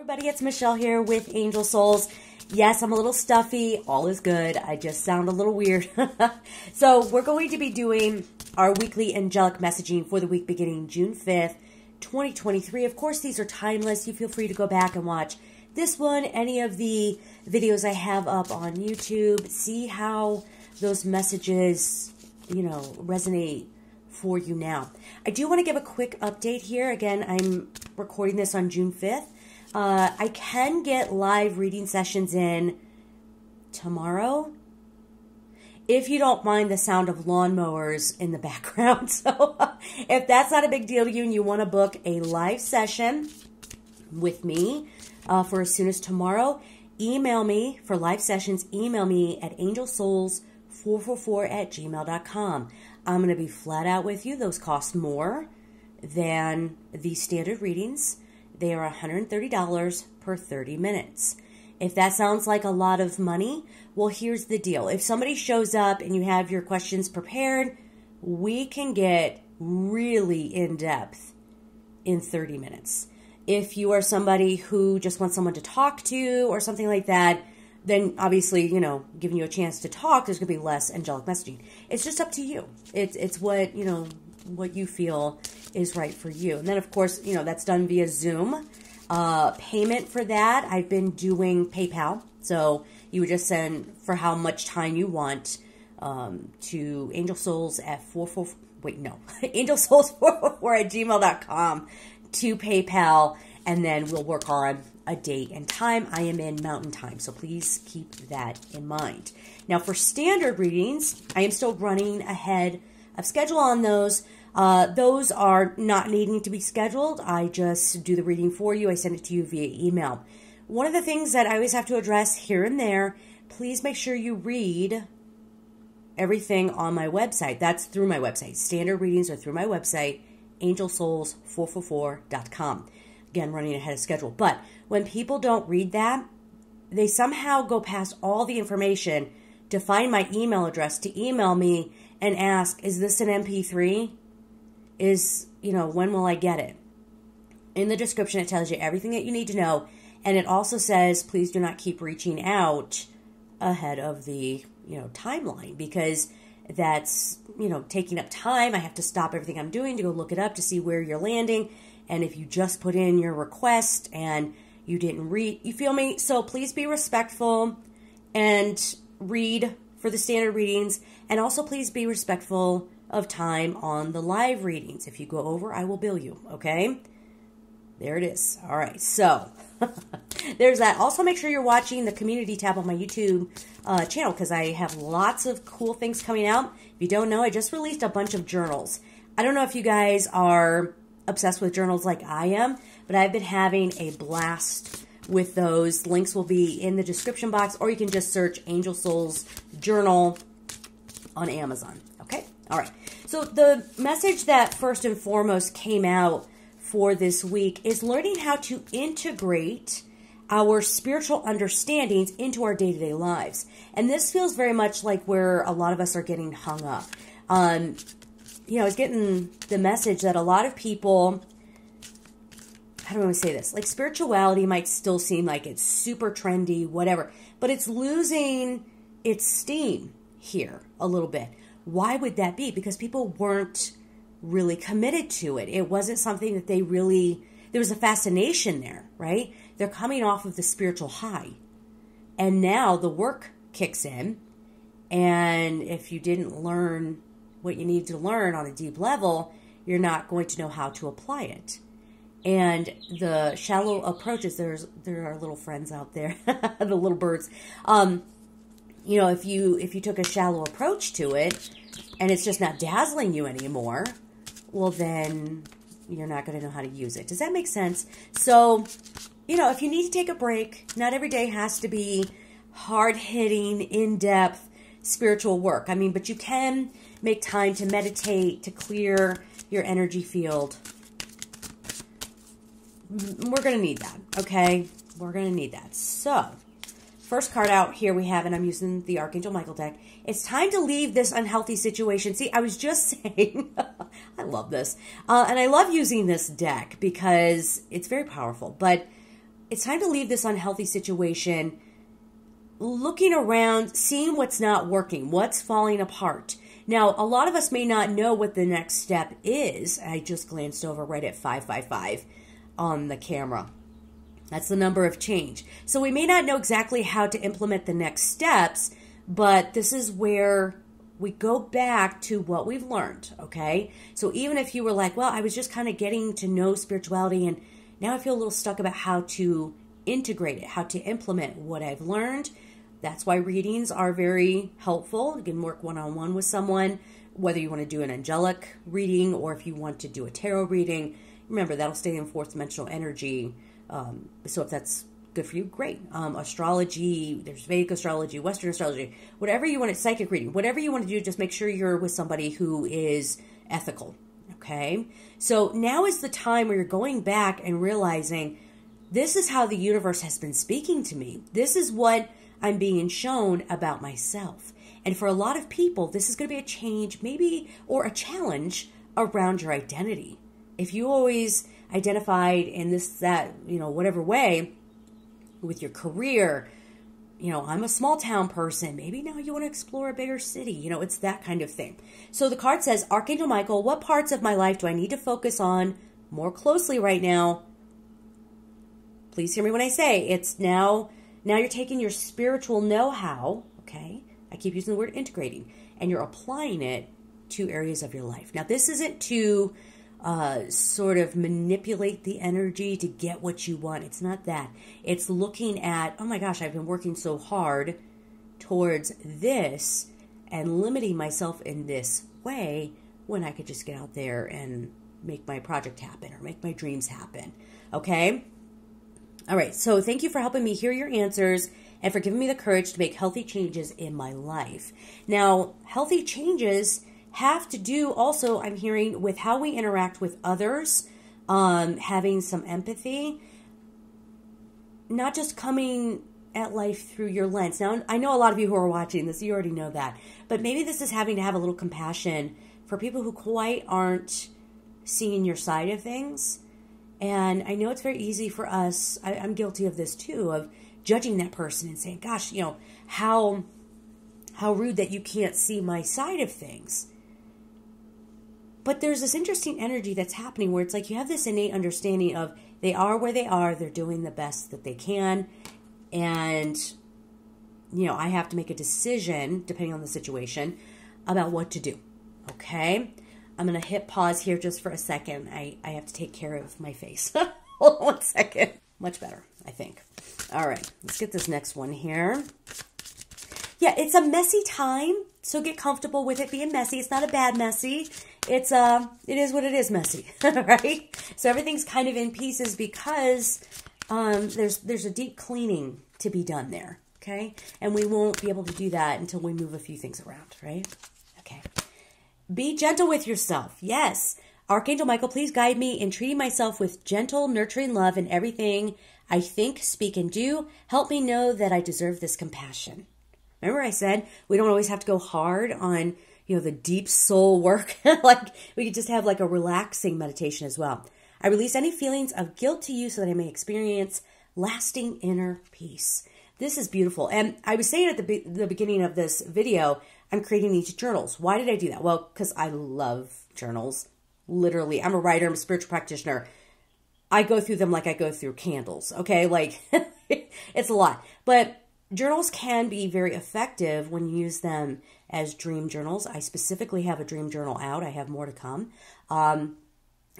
everybody, it's Michelle here with Angel Souls. Yes, I'm a little stuffy. All is good. I just sound a little weird. so we're going to be doing our weekly angelic messaging for the week beginning June 5th, 2023. Of course, these are timeless. You feel free to go back and watch this one, any of the videos I have up on YouTube. See how those messages, you know, resonate for you now. I do want to give a quick update here. Again, I'm recording this on June 5th. Uh, I can get live reading sessions in tomorrow if you don't mind the sound of lawnmowers in the background. So if that's not a big deal to you and you want to book a live session with me uh, for as soon as tomorrow, email me for live sessions. Email me at angelsouls444 at gmail.com. I'm going to be flat out with you. Those cost more than the standard readings. They are $130 per 30 minutes. If that sounds like a lot of money, well, here's the deal. If somebody shows up and you have your questions prepared, we can get really in depth in 30 minutes. If you are somebody who just wants someone to talk to or something like that, then obviously, you know, giving you a chance to talk, there's going to be less angelic messaging. It's just up to you. It's it's what, you know, what you feel is right for you. And then, of course, you know, that's done via Zoom. Uh, payment for that, I've been doing PayPal. So you would just send for how much time you want um, to Angel Souls at 44, wait, no, Angel Souls 444 at gmail.com to PayPal. And then we'll work on a date and time. I am in mountain time, so please keep that in mind. Now, for standard readings, I am still running ahead of schedule on those. Uh, those are not needing to be scheduled. I just do the reading for you. I send it to you via email. One of the things that I always have to address here and there, please make sure you read everything on my website. That's through my website. Standard readings are through my website, angelsouls444.com. Again, running ahead of schedule. But when people don't read that, they somehow go past all the information to find my email address to email me and ask, is this an MP3? is, you know, when will I get it? In the description, it tells you everything that you need to know. And it also says, please do not keep reaching out ahead of the, you know, timeline because that's, you know, taking up time. I have to stop everything I'm doing to go look it up to see where you're landing. And if you just put in your request and you didn't read, you feel me? So please be respectful and read for the standard readings. And also please be respectful of time on the live readings. If you go over, I will bill you, okay? There it is. All right, so there's that. Also, make sure you're watching the community tab on my YouTube uh, channel because I have lots of cool things coming out. If you don't know, I just released a bunch of journals. I don't know if you guys are obsessed with journals like I am, but I've been having a blast with those. Links will be in the description box, or you can just search Angel Souls Journal on Amazon. Okay? All right. So the message that first and foremost came out for this week is learning how to integrate our spiritual understandings into our day to day lives. And this feels very much like where a lot of us are getting hung up. Um, you know, I was getting the message that a lot of people, how do I want to say this? Like spirituality might still seem like it's super trendy, whatever, but it's losing its steam here a little bit. Why would that be? Because people weren't really committed to it. It wasn't something that they really, there was a fascination there, right? They're coming off of the spiritual high. And now the work kicks in. And if you didn't learn what you need to learn on a deep level, you're not going to know how to apply it. And the shallow approaches, there's there are little friends out there, the little birds. Um, you know, if you if you took a shallow approach to it and it's just not dazzling you anymore, well then you're not going to know how to use it. Does that make sense? So, you know, if you need to take a break, not every day has to be hard-hitting, in-depth spiritual work. I mean, but you can make time to meditate, to clear your energy field. We're going to need that, okay? We're going to need that. So, First card out here we have, and I'm using the Archangel Michael deck. It's time to leave this unhealthy situation. See, I was just saying, I love this. Uh, and I love using this deck because it's very powerful. But it's time to leave this unhealthy situation looking around, seeing what's not working, what's falling apart. Now, a lot of us may not know what the next step is. I just glanced over right at 555 on the camera. That's the number of change. So we may not know exactly how to implement the next steps, but this is where we go back to what we've learned, okay? So even if you were like, well, I was just kind of getting to know spirituality and now I feel a little stuck about how to integrate it, how to implement what I've learned. That's why readings are very helpful. You can work one on one with someone, whether you want to do an angelic reading or if you want to do a tarot reading. Remember, that'll stay in fourth dimensional energy. Um, so if that's good for you, great. Um, astrology, there's Vedic astrology, Western astrology, whatever you want, psychic reading, whatever you want to do, just make sure you're with somebody who is ethical. Okay. So now is the time where you're going back and realizing this is how the universe has been speaking to me. This is what I'm being shown about myself. And for a lot of people, this is going to be a change, maybe, or a challenge around your identity. If you always identified in this, that, you know, whatever way, with your career. You know, I'm a small town person. Maybe now you want to explore a bigger city. You know, it's that kind of thing. So the card says, Archangel Michael, what parts of my life do I need to focus on more closely right now? Please hear me when I say it's now, now you're taking your spiritual know how, okay? I keep using the word integrating, and you're applying it to areas of your life. Now, this isn't to uh, sort of manipulate the energy to get what you want. It's not that. It's looking at, oh my gosh, I've been working so hard towards this and limiting myself in this way when I could just get out there and make my project happen or make my dreams happen. Okay? All right, so thank you for helping me hear your answers and for giving me the courage to make healthy changes in my life. Now, healthy changes have to do also, I'm hearing, with how we interact with others, um, having some empathy, not just coming at life through your lens. Now, I know a lot of you who are watching this, you already know that, but maybe this is having to have a little compassion for people who quite aren't seeing your side of things. And I know it's very easy for us, I, I'm guilty of this too, of judging that person and saying, gosh, you know, how how rude that you can't see my side of things. But there's this interesting energy that's happening where it's like you have this innate understanding of they are where they are, they're doing the best that they can. And, you know, I have to make a decision, depending on the situation, about what to do. Okay? I'm going to hit pause here just for a second. I, I have to take care of my face. Hold on one second. Much better, I think. All right, let's get this next one here. Yeah, it's a messy time, so get comfortable with it being messy. It's not a bad messy it's uh it is what it is messy right? So everything's kind of in pieces because um there's there's a deep cleaning to be done there okay? And we won't be able to do that until we move a few things around right? Okay. Be gentle with yourself. Yes. Archangel michael please guide me in treating myself with gentle nurturing love in everything i think speak and do. Help me know that i deserve this compassion. Remember i said we don't always have to go hard on you know, the deep soul work. like we could just have like a relaxing meditation as well. I release any feelings of guilt to you so that I may experience lasting inner peace. This is beautiful. And I was saying at the, be- the beginning of this video, I'm creating these journals. Why did I do that? Well, because I love journals. Literally, I'm a writer, I'm a spiritual practitioner. I go through them like I go through candles, okay? Like, it's a lot. But journals can be very effective when you use them as dream journals. I specifically have a dream journal out. I have more to come. Um,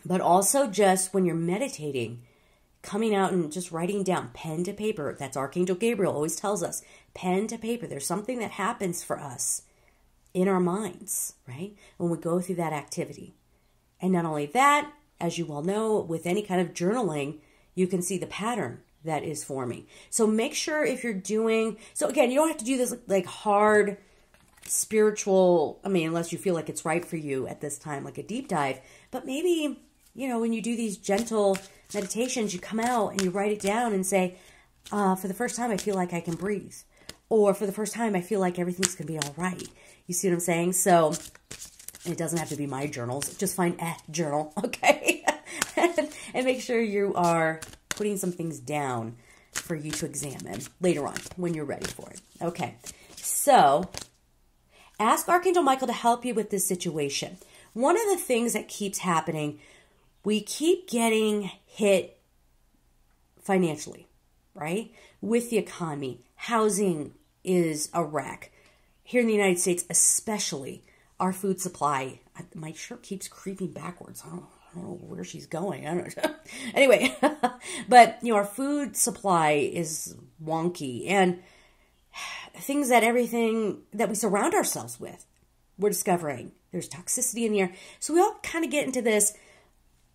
but also just when you're meditating, coming out and just writing down pen to paper. That's Archangel Gabriel always tells us pen to paper. There's something that happens for us in our minds, right? When we go through that activity. And not only that, as you well know, with any kind of journaling, you can see the pattern that is forming. So make sure if you're doing, so again, you don't have to do this like hard spiritual, I mean, unless you feel like it's right for you at this time, like a deep dive. But maybe, you know, when you do these gentle meditations, you come out and you write it down and say, uh, for the first time, I feel like I can breathe. Or for the first time, I feel like everything's going to be all right. You see what I'm saying? So it doesn't have to be my journals. Just find a journal, okay? and, and make sure you are putting some things down for you to examine later on when you're ready for it. Okay, so ask Archangel Michael to help you with this situation. One of the things that keeps happening, we keep getting hit financially, right? With the economy. Housing is a wreck. Here in the United States, especially, our food supply, my shirt keeps creeping backwards. I don't, I don't know where she's going. I don't know. anyway, but you know, our food supply is wonky and things that everything that we surround ourselves with, we're discovering there's toxicity in the air. So we all kind of get into this,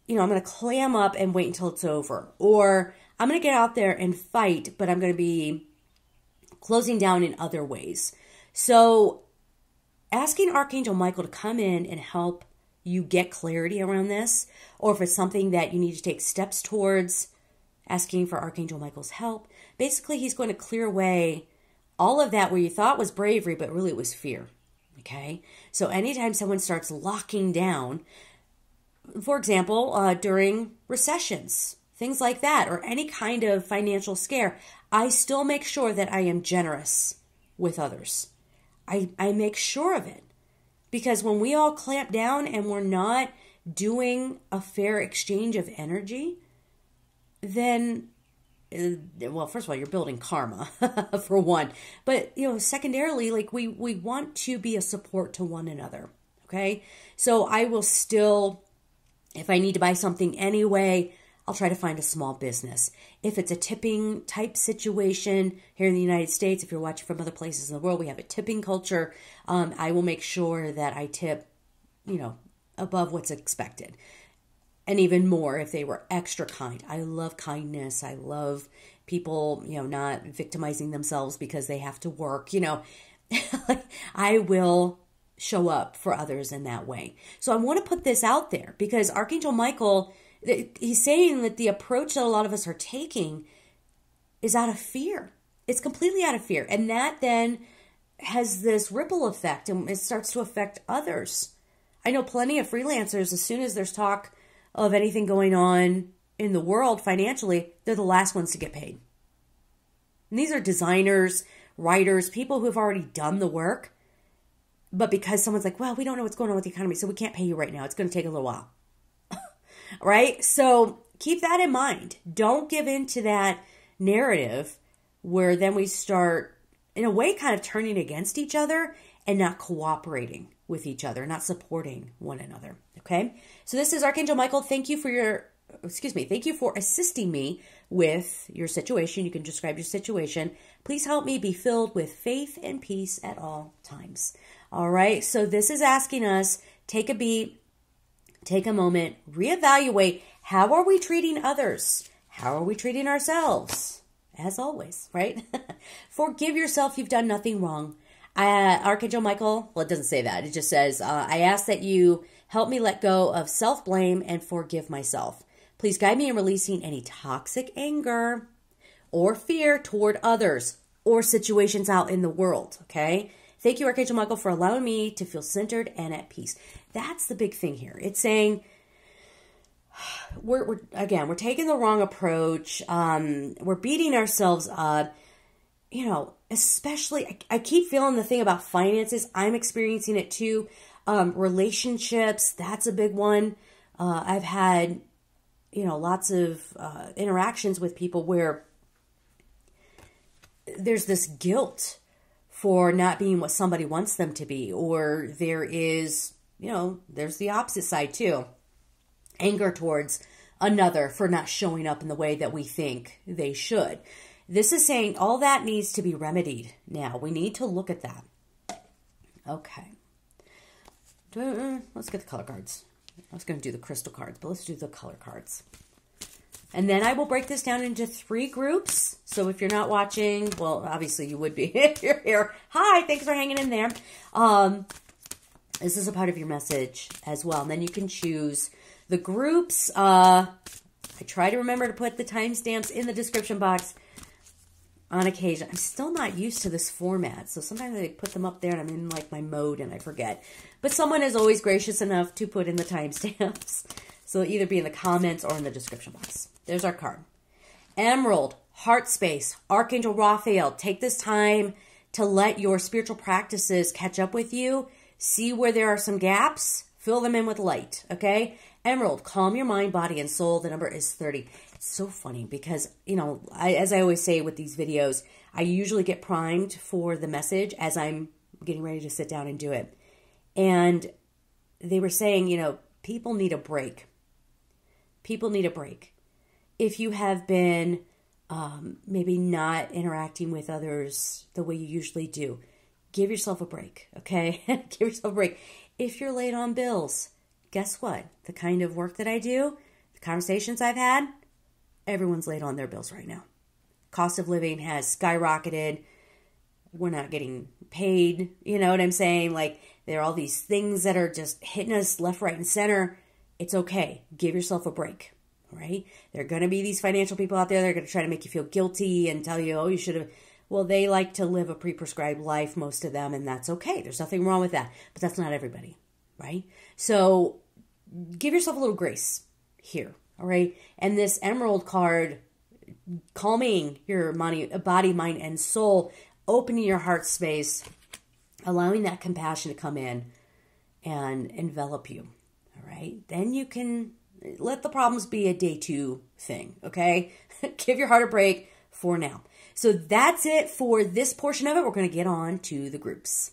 you know, I'm going to clam up and wait until it's over. Or I'm going to get out there and fight, but I'm going to be closing down in other ways. So asking Archangel Michael to come in and help you get clarity around this, or if it's something that you need to take steps towards, asking for Archangel Michael's help. Basically, he's going to clear away all of that where you thought was bravery, but really it was fear. Okay? So anytime someone starts locking down, for example, uh, during recessions, things like that, or any kind of financial scare, I still make sure that I am generous with others. I, I make sure of it. Because when we all clamp down and we're not doing a fair exchange of energy, then uh, well first of all you're building karma for one. But you know secondarily like we we want to be a support to one another okay? So i will still if i need to buy something anyway I'll try to find a small business. If it's a tipping type situation here in the United States, if you're watching from other places in the world, we have a tipping culture. Um, I will make sure that I tip, you know, above what's expected. And even more if they were extra kind. I love kindness. I love people, you know, not victimizing themselves because they have to work. You know, I will show up for others in that way. So I want to put this out there because Archangel Michael he's saying that the approach that a lot of us are taking is out of fear. It's completely out of fear. And that then has this ripple effect and it starts to affect others. I know plenty of freelancers, as soon as there's talk of anything going on in the world financially, they're the last ones to get paid. And these are designers, writers, people who have already done the work. But because someone's like, well, we don't know what's going on with the economy, so we can't pay you right now. It's going to take a little while right? So keep that in mind. Don't give in to that narrative where then we start, in a way, kind of turning against each other and not cooperating with each other, not supporting one another. Okay? So this is Archangel Michael. Thank you for your, excuse me, thank you for assisting me with your situation. You can describe your situation. Please help me be filled with faith and peace at all times. All right? So this is asking us take a beat take a moment, reevaluate how are we treating others? How are we treating ourselves? As always, right? Forgive yourself, you've done nothing wrong. Uh, Archangel Michael, well, it doesn't say that. It just says, uh, I ask that you help me let go of self blame and forgive myself. Please guide me in releasing any toxic anger or fear toward others or situations out in the world, okay? Thank you, Archangel Michael, for allowing me to feel centered and at peace. That's the big thing here. It's saying, we're, we're again, we're taking the wrong approach. Um, we're beating ourselves up. You know, especially, I, I keep feeling the thing about finances. I'm experiencing it too. Um, relationships, that's a big one. Uh, I've had, you know, lots of uh, interactions with people where there's this guilt for not being what somebody wants them to be, or there is, you know, there's the opposite side too anger towards another for not showing up in the way that we think they should. This is saying all that needs to be remedied now. We need to look at that. Okay. Let's get the color cards. I was going to do the crystal cards, but let's do the color cards. And then I will break this down into three groups. So if you're not watching, well, obviously you would be if you're here. Hi, thanks for hanging in there. Um, this is a part of your message as well. And then you can choose the groups. Uh, I try to remember to put the timestamps in the description box on occasion. I'm still not used to this format, so sometimes I put them up there and I'm in like my mode and I forget. But someone is always gracious enough to put in the timestamps. So either be in the comments or in the description box. There's our card. Emerald, Heart Space, Archangel Raphael. Take this time to let your spiritual practices catch up with you. See where there are some gaps, fill them in with light, okay? Emerald, calm your mind, body, and soul. The number is 30. It's so funny because, you know, I, as I always say with these videos, I usually get primed for the message as I'm getting ready to sit down and do it. And they were saying, you know, people need a break. People need a break. If you have been um, maybe not interacting with others the way you usually do, give yourself a break, okay? give yourself a break. If you're late on bills, guess what? The kind of work that I do, the conversations I've had, everyone's late on their bills right now. Cost of living has skyrocketed. We're not getting paid. You know what I'm saying? Like, there are all these things that are just hitting us left, right, and center. It's okay. Give yourself a break, right? There are going to be these financial people out there that are going to try to make you feel guilty and tell you, oh, you should have. Well, they like to live a pre prescribed life, most of them, and that's okay. There's nothing wrong with that. But that's not everybody, right? So give yourself a little grace here, all right? And this emerald card, calming your money, body, mind, and soul, opening your heart space, allowing that compassion to come in and envelop you, all right? Then you can let the problems be a day two thing, okay? give your heart a break for now. So that's it for this portion of it. We're going to get on to the groups.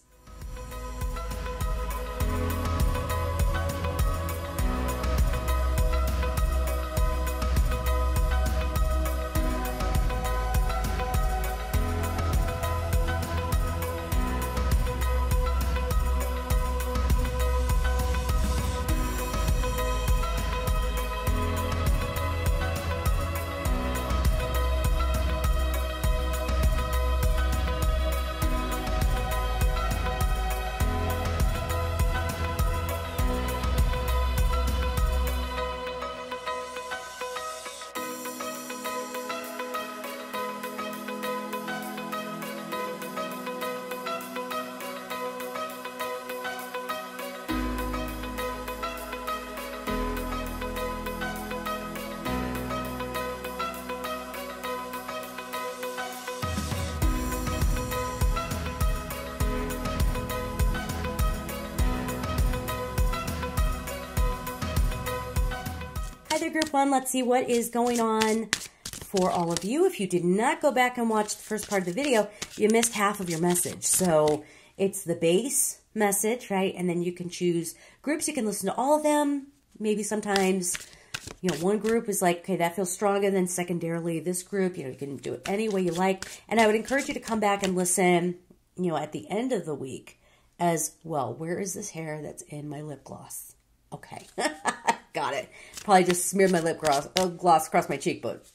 Group 1. Let's see what is going on for all of you. If you did not go back and watch the first part of the video, you missed half of your message. So it's the base message, right? And then you can choose groups. You can listen to all of them. Maybe sometimes, you know, one group is like, okay, that feels stronger. than secondarily, this group, you know, you can do it any way you like. And I would encourage you to come back and listen, you know, at the end of the week as well. Where is this hair that's in my lip gloss? Okay. Got it. Probably just smeared my lip gloss, uh, gloss across my cheek, but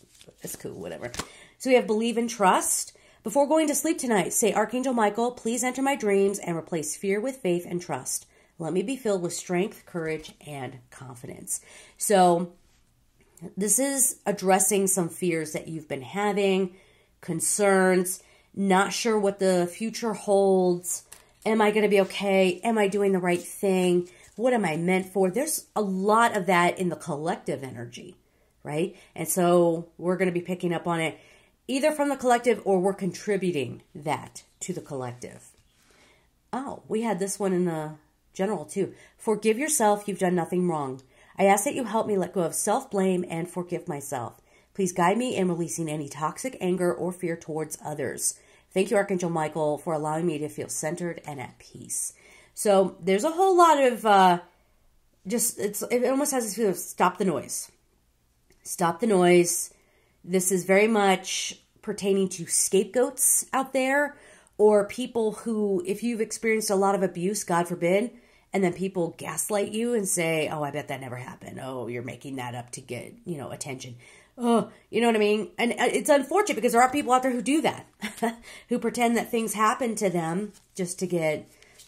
it's cool, whatever. So we have believe and trust. Before going to sleep tonight, say, Archangel Michael, please enter my dreams and replace fear with faith and trust. Let me be filled with strength, courage, and confidence. So this is addressing some fears that you've been having, concerns, not sure what the future holds. Am I going to be okay? Am I doing the right thing? What am I meant for? There's a lot of that in the collective energy, right? And so we're going to be picking up on it either from the collective or we're contributing that to the collective. Oh, we had this one in the general too. Forgive yourself, you've done nothing wrong. I ask that you help me let go of self blame and forgive myself. Please guide me in releasing any toxic anger or fear towards others. Thank you, Archangel Michael, for allowing me to feel centered and at peace. So there's a whole lot of uh, just it's it almost has this of stop the noise. Stop the noise. This is very much pertaining to scapegoats out there or people who, if you've experienced a lot of abuse, God forbid, and then people gaslight you and say, "Oh, I bet that never happened. Oh, you're making that up to get you know attention." Oh, you know what I mean? And uh, it's unfortunate because there are people out there who do that, who pretend that things happen to them just to get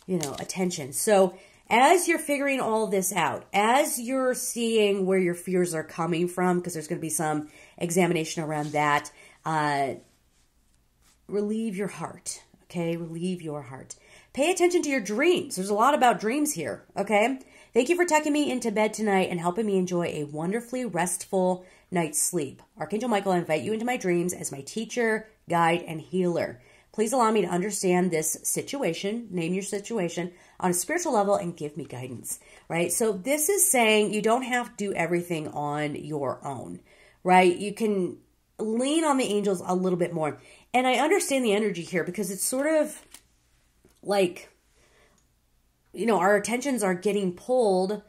you know, attention. So as you're figuring all this out, as you're seeing where your fears are coming from, because there's going to be some examination around that, uh, relieve your heart. Okay, relieve your heart. Pay attention to your dreams. There's a lot about dreams here. Okay. Thank you for tucking me into bed tonight and helping me enjoy a wonderfully restful, night's sleep. Archangel Michael, I invite you into my dreams as my teacher, guide, and healer. Please allow me to understand this situation, name your situation, on a spiritual level and give me guidance, right? So this is saying you don't have to do everything on your own, right? You can lean on the angels a little bit more. And I understand the energy here because it's sort of like, you know, our attentions are getting pulled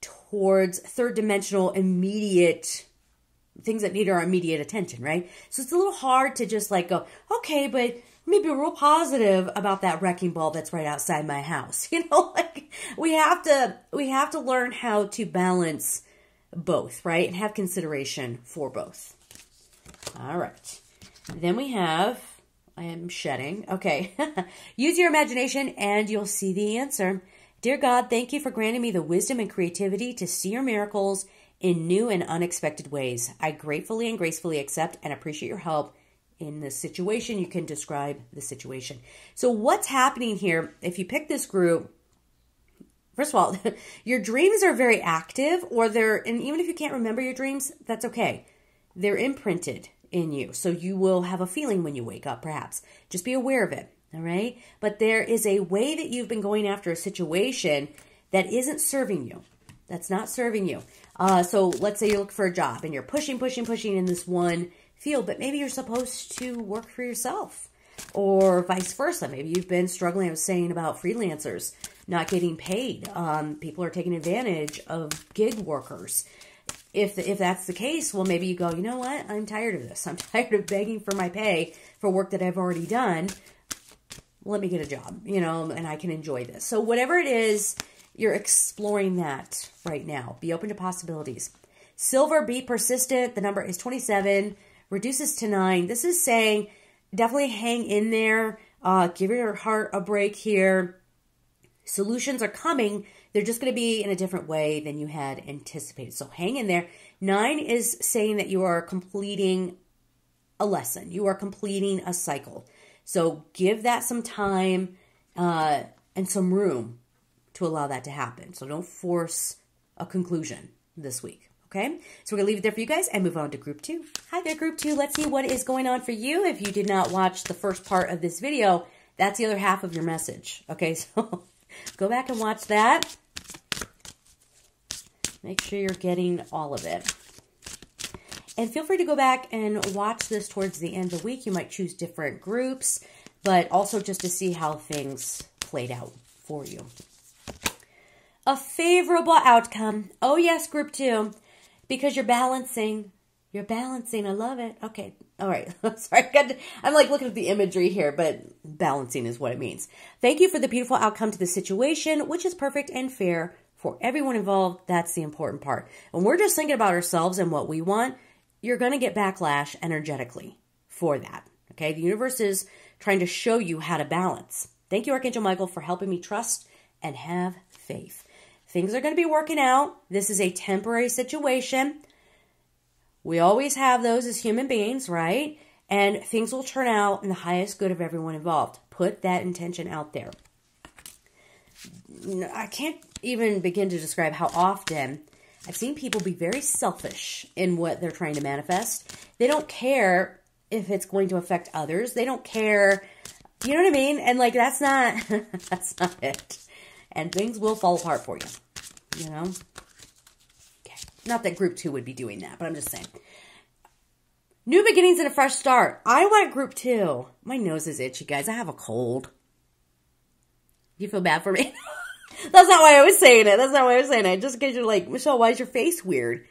towards third dimensional immediate things that need our immediate attention, right? So it's a little hard to just like go, okay, but maybe real positive about that wrecking ball that's right outside my house. You know, like we have to we have to learn how to balance both, right? And have consideration for both. All right. Then we have I am shedding. Okay. Use your imagination and you'll see the answer. Dear God, thank you for granting me the wisdom and creativity to see your miracles in new and unexpected ways. I gratefully and gracefully accept and appreciate your help in this situation. You can describe the situation. So, what's happening here? If you pick this group, first of all, your dreams are very active, or they're, and even if you can't remember your dreams, that's okay. They're imprinted in you. So, you will have a feeling when you wake up, perhaps. Just be aware of it. All right. But there is a way that you've been going after a situation that isn't serving you. That's not serving you. Uh, so let's say you look for a job and you're pushing, pushing, pushing in this one field, but maybe you're supposed to work for yourself or vice versa. Maybe you've been struggling. I was saying about freelancers not getting paid. Um, people are taking advantage of gig workers. If, if that's the case, well, maybe you go, you know what? I'm tired of this. I'm tired of begging for my pay for work that I've already done. Let me get a job, you know, and I can enjoy this. So whatever it is you're exploring that right now. Be open to possibilities. Silver, be persistent. The number is 27, reduces to 9. This is saying definitely hang in there. Uh, give your heart a break here. Solutions are coming. They're just going to be in a different way than you had anticipated. So hang in there. 9 is saying that you are completing a lesson. You are completing a cycle. So give that some time uh, and some room to allow that to happen. So don't force a conclusion this week. Okay, so we're gonna leave it there for you guys and move on to group two. Hi there, group two. Let's see what is going on for you. If you did not watch the first part of this video, that's the other half of your message. Okay, so go back and watch that. Make sure you're getting all of it. And feel free to go back and watch this towards the end of the week. You might choose different groups, but also just to see how things played out for you a favorable outcome. Oh, yes, group two, because you're balancing. You're balancing. I love it. Okay. All right. Sorry. I'm like looking at the imagery here, but balancing is what it means. Thank you for the beautiful outcome to the situation, which is perfect and fair for everyone involved. That's the important part. When we're just thinking about ourselves and what we want, you're going to get backlash energetically for that. Okay. The universe is trying to show you how to balance. Thank you, Archangel Michael, for helping me trust and have faith. Things are going to be working out. This is a temporary situation. We always have those as human beings, right? And things will turn out in the highest good of everyone involved. Put that intention out there. I can't even begin to describe how often I've seen people be very selfish in what they're trying to manifest. They don't care if it's going to affect others. They don't care, you know what I mean? And like that's not that's not it. And things will fall apart for you you know? Okay. Not that group two would be doing that, but I'm just saying. New beginnings and a fresh start. I want group two. My nose is itchy, guys. I have a cold. You feel bad for me? That's not why I was saying it. That's not why I was saying it. Just because you're like, Michelle, why is your face weird?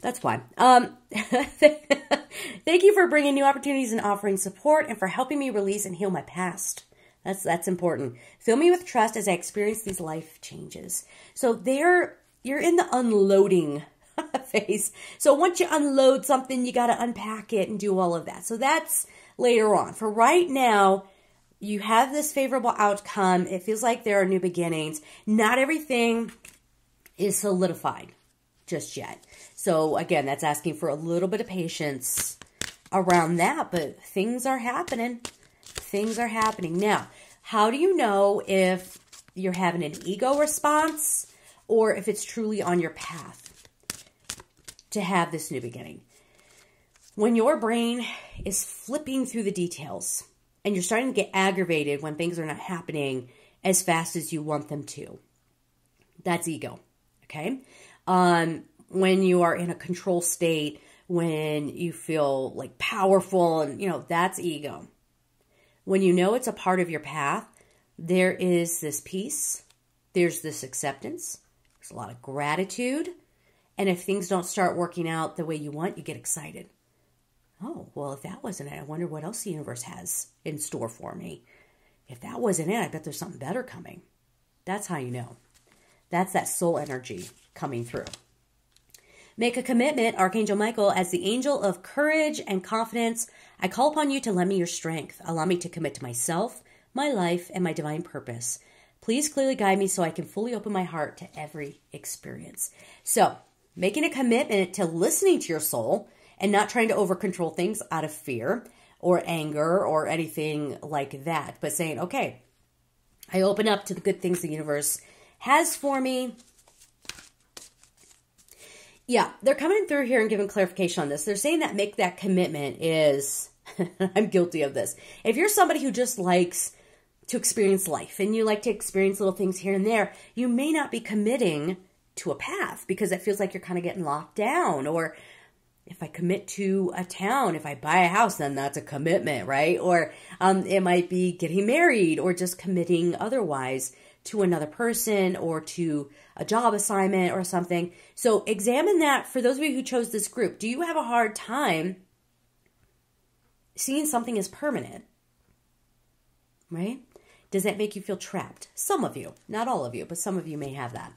That's why. Um, thank you for bringing new opportunities and offering support and for helping me release and heal my past. That's that's important. Fill me with trust as I experience these life changes. So there you're in the unloading phase. So once you unload something, you got to unpack it and do all of that. So that's later on. For right now, you have this favorable outcome. It feels like there are new beginnings. Not everything is solidified just yet. So again, that's asking for a little bit of patience around that, but things are happening. Things are happening. Now, how do you know if you're having an ego response or if it's truly on your path? to have this new beginning. When your brain is flipping through the details and you're starting to get aggravated when things are not happening as fast as you want them to, that's ego. Okay. Um, when you are in a control state, when you feel like powerful, and you know, that's ego. When you know it's a part of your path, there is this peace, there's this acceptance, there's a lot of gratitude. And if things don't start working out the way you want, you get excited. Oh, well, if that wasn't it, I wonder what else the universe has in store for me. If that wasn't it, I bet there's something better coming. That's how you know. That's that soul energy coming through. Make a commitment, Archangel Michael, as the angel of courage and confidence. I call upon you to lend me your strength. Allow me to commit to myself, my life, and my divine purpose. Please clearly guide me so I can fully open my heart to every experience. So, making a commitment to listening to your soul and not trying to over control things out of fear or anger or anything like that, but saying, okay, I open up to the good things the universe has for me. Yeah, they're coming through here and giving clarification on this. They're saying that make that commitment is, I'm guilty of this. If you're somebody who just likes to experience life and you like to experience little things here and there, you may not be committing to a path because it feels like you're kind of getting locked down. Or if I commit to a town, if I buy a house, then that's a commitment, right? Or um, it might be getting married or just committing otherwise to another person or to a job assignment or something. So examine that for those of you who chose this group. Do you have a hard time seeing something as permanent? Right? Does that make you feel trapped? Some of you, not all of you, but some of you may have that.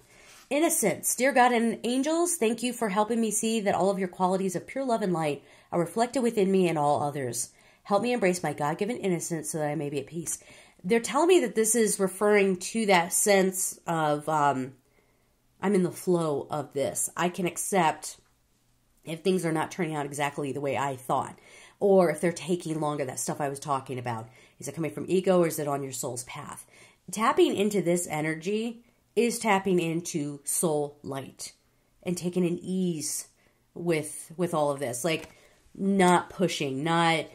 Innocence. Dear God and angels, thank you for helping me see that all of your qualities of pure love and light are reflected within me and all others. Help me embrace my God given innocence so that I may be at peace they're telling me that this is referring to that sense of um, I'm in the flow of this. I can accept if things are not turning out exactly the way I thought, or if they're taking longer, that stuff I was talking about. Is it coming from ego or is it on your soul's path? Tapping into this energy is tapping into soul light and taking an ease with with all of this like not pushing not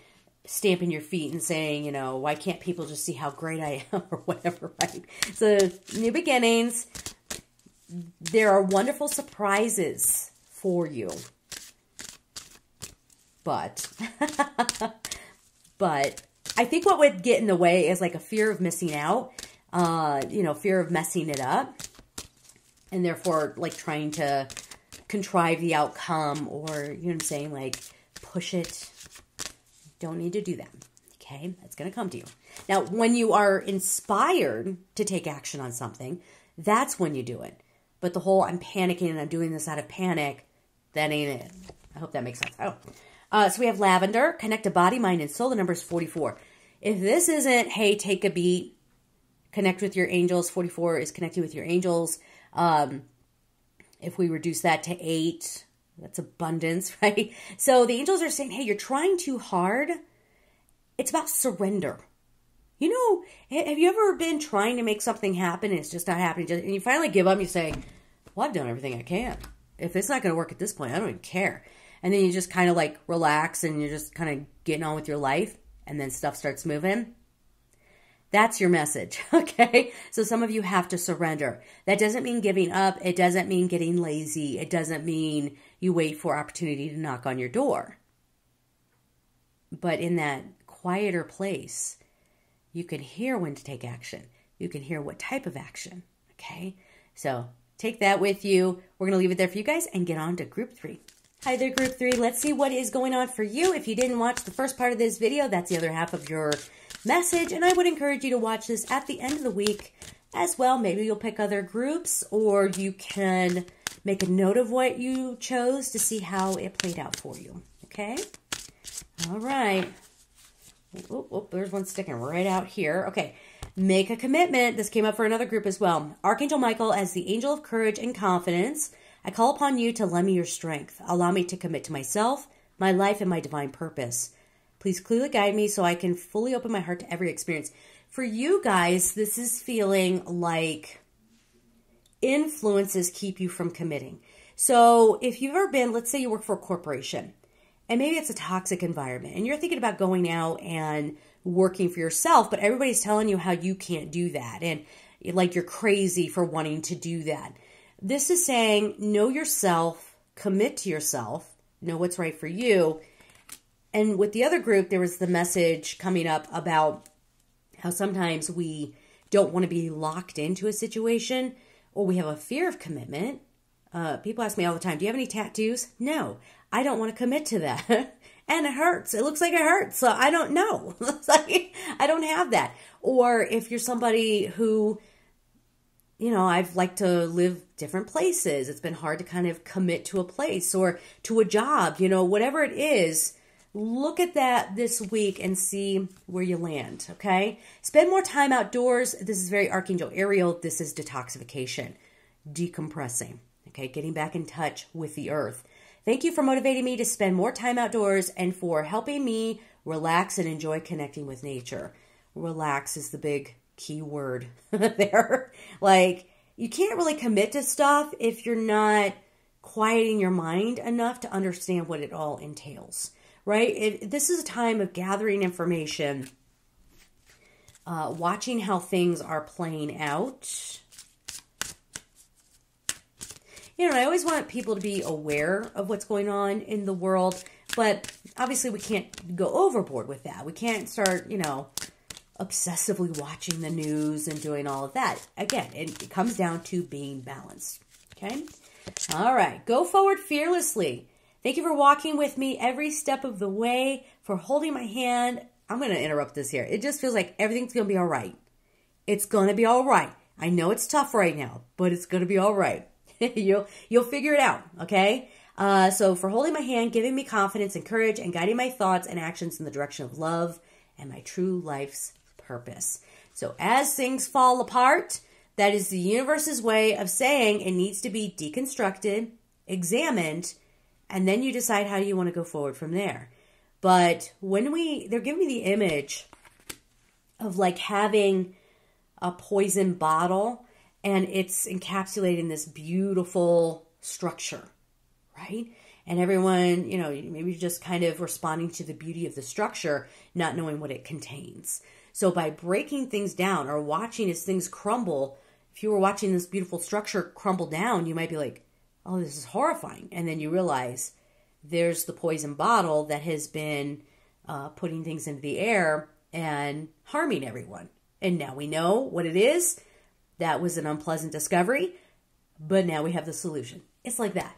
stamping your feet and saying, you know, why can't people just see how great I am or whatever, right? So, new beginnings. There are wonderful surprises for you. But, but I think what would get in the way is like a fear of missing out, uh, you know, fear of messing it up, and therefore like trying to contrive the outcome or, you know what I'm saying, like push it don't need to do that. Okay, that's going to come to you. Now, when you are inspired to take action on something, that's when you do it. But the whole I'm panicking and I'm doing this out of panic, that ain't it. I hope that makes sense. Oh. Uh, so we have lavender, connect to body, mind, and soul. The number is 44. If this isn't, hey, take a beat, connect with your angels, 44 is connecting with your angels. Um, if we reduce that to eight, that's abundance, right? So the angels are saying, hey, you're trying too hard. It's about surrender. You know, have you ever been trying to make something happen and it's just not happening? And you finally give up you say, well, I've done everything I can. If it's not going to work at this point, I don't even care. And then you just kind of like relax and you're just kind of getting on with your life and then stuff starts moving. That's your message, okay? So some of you have to surrender. That doesn't mean giving up. It doesn't mean getting lazy. It doesn't mean you wait for opportunity to knock on your door. But in that quieter place, you can hear when to take action. You can hear what type of action, okay? So take that with you. We're going to leave it there for you guys and get on to group three. Hi there, group three. Let's see what is going on for you. If you didn't watch the first part of this video, that's the other half of your message. And I would encourage you to watch this at the end of the week as well. Maybe you'll pick other groups or you can make a note of what you chose to see how it played out for you. Okay? All right. Oh, oh, there's one sticking right out here. Okay. Make a commitment. This came up for another group as well. Archangel Michael, as the angel of courage and confidence, I call upon you to lend me your strength. Allow me to commit to myself, my life, and my divine purpose. Please clearly guide me so I can fully open my heart to every experience. For you guys, this is feeling like influences keep you from committing. So if you've ever been, let's say you work for a corporation and maybe it's a toxic environment and you're thinking about going out and working for yourself, but everybody's telling you how you can't do that and like you're crazy for wanting to do that. This is saying know yourself, commit to yourself, know what's right for you. And with the other group, there was the message coming up about how sometimes we don't want to be locked into a situation or we have a fear of commitment. Uh, people ask me all the time, Do you have any tattoos? No, I don't want to commit to that. and it hurts. It looks like it hurts. So I don't know. I don't have that. Or if you're somebody who, you know, I've liked to live different places. It's been hard to kind of commit to a place or to a job, you know, whatever it is. Look at that this week and see where you land, okay? Spend more time outdoors. This is very Archangel Ariel. This is detoxification, decompressing, okay? Getting back in touch with the earth. Thank you for motivating me to spend more time outdoors and for helping me relax and enjoy connecting with nature. Relax is the big key word there. like, you can't really commit to stuff if you're not quieting your mind enough to understand what it all entails, right? It, this is a time of gathering information, uh, watching how things are playing out you know, I always want people to be aware of what's going on in the world, but obviously we can't go overboard with that. We can't start, you know, obsessively watching the news and doing all of that. Again, it, it comes down to being balanced. Okay? All right. Go forward fearlessly. Thank you for walking with me every step of the way, for holding my hand. I'm going to interrupt this here. It just feels like everything's going to be all right. It's going to be all right. I know it's tough right now, but it's going to be all right. you'll you'll figure it out. Okay. Uh, so for holding my hand, giving me confidence and courage, and guiding my thoughts and actions in the direction of love and my true life's purpose. So as things fall apart, that is the universe's way of saying it needs to be deconstructed, examined, and then you decide how you want to go forward from there. But when we, they're giving me the image of like having a poison bottle and it's encapsulating this beautiful structure, right? And everyone, you know, maybe just kind of responding to the beauty of the structure, not knowing what it contains. So by breaking things down or watching as things crumble, if you were watching this beautiful structure crumble down, you might be like, oh, this is horrifying. And then you realize there's the poison bottle that has been uh, putting things into the air and harming everyone. And now we know what it is that was an unpleasant discovery, but now we have the solution. It's like that.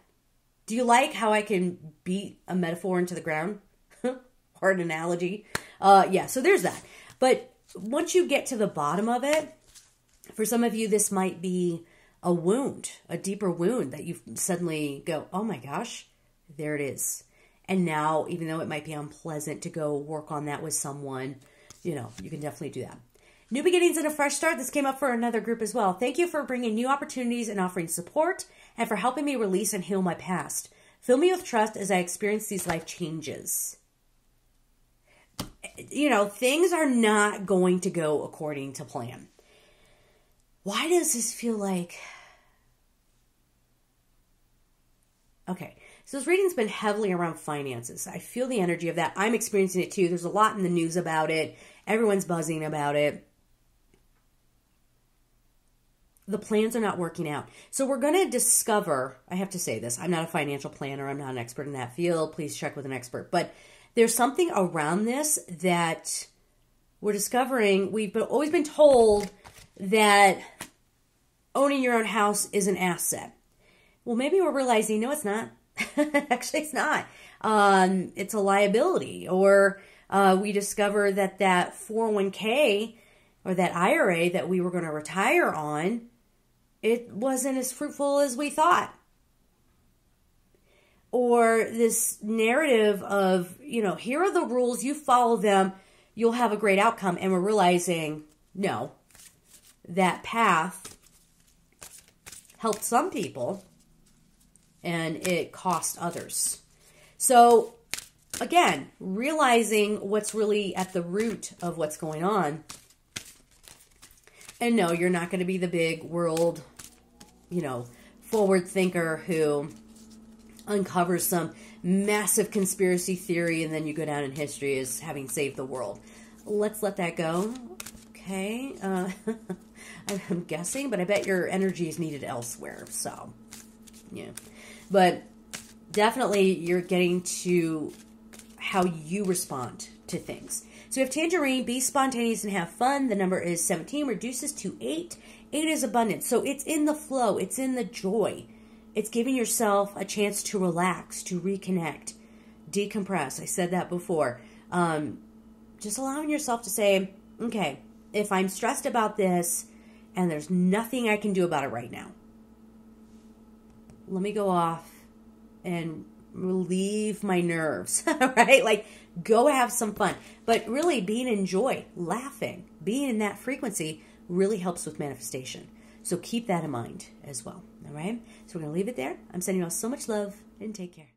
Do you like how I can beat a metaphor into the ground? an analogy? Uh, yeah, so there's that. But once you get to the bottom of it, for some of you, this might be a wound, a deeper wound that you suddenly go, oh my gosh, there it is. And now, even though it might be unpleasant to go work on that with someone, you know, you can definitely do that. New beginnings and a fresh start. This came up for another group as well. Thank you for bringing new opportunities and offering support and for helping me release and heal my past. Fill me with trust as I experience these life changes. You know, things are not going to go according to plan. Why does this feel like. Okay, so this reading's been heavily around finances. I feel the energy of that. I'm experiencing it too. There's a lot in the news about it, everyone's buzzing about it the plans are not working out. So we're going to discover, I have to say this, I'm not a financial planner, I'm not an expert in that field. Please check with an expert. But there's something around this that we're discovering. We've always been told that owning your own house is an asset. Well, maybe we're realizing, no, it's not. Actually, it's not. Um, it's a liability. Or uh, we discover that that 401k or that IRA that we were going to retire on it wasn't as fruitful as we thought. Or this narrative of, you know, here are the rules, you follow them, you'll have a great outcome. And we're realizing, no, that path helped some people and it cost others. So, again, realizing what's really at the root of what's going on and no, you're not going to be the big world, you know, forward thinker who uncovers some massive conspiracy theory and then you go down in history as having saved the world. Let's let that go. Okay. Uh, I'm guessing, but I bet your energy is needed elsewhere. So, yeah. But definitely you're getting to how you respond to things. So we have tangerine, be spontaneous and have fun. The number is 17, reduces to 8. 8 is abundance. So it's in the flow, it's in the joy. It's giving yourself a chance to relax, to reconnect, decompress. I said that before. Um, just allowing yourself to say, okay, if I'm stressed about this and there's nothing I can do about it right now, let me go off and relieve my nerves, right? Like, go have some fun. But really, being in joy, laughing, being in that frequency really helps with manifestation. So keep that in mind as well, all right? So we're going to leave it there. I'm sending you all so much love and take care.